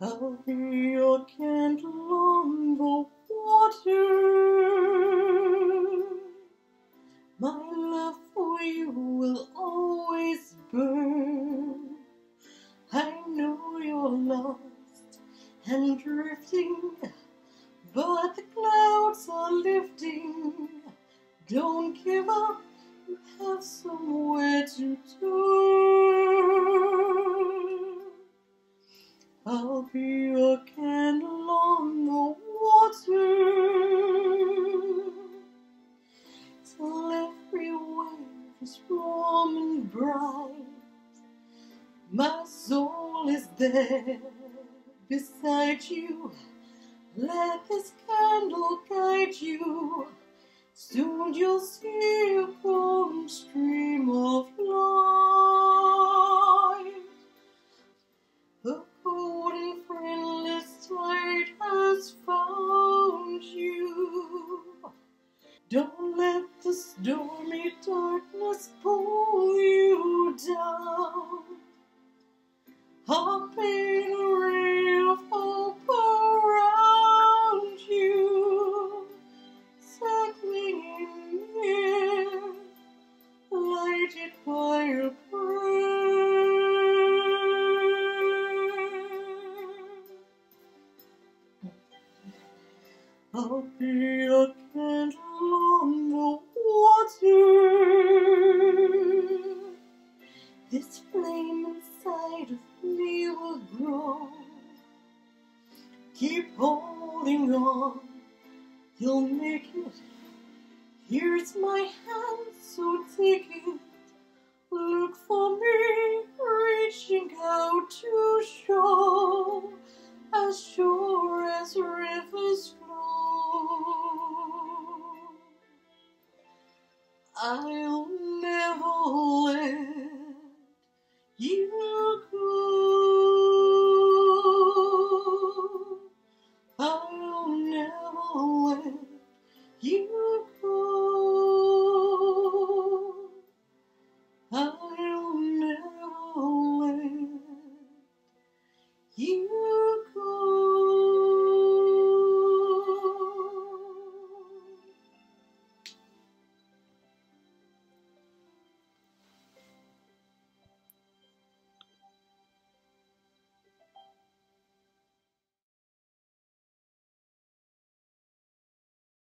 I'll be your candle on the water. My love for you will always burn. I know you're lost and drifting, but the clouds are lifting. Don't give up, you have somewhere to turn. My soul is there beside you. Let this candle guide you. Soon you'll see a golden stream of light. The golden friendless tide has found you. Don't let the stormy darkness pull you down. I'll be a candle on the water. This flame inside of me will grow. Keep holding on, you'll make it. Here's my hand, so take it. Look for me, reaching out to show, as sure I'll never let you go. I'll never let you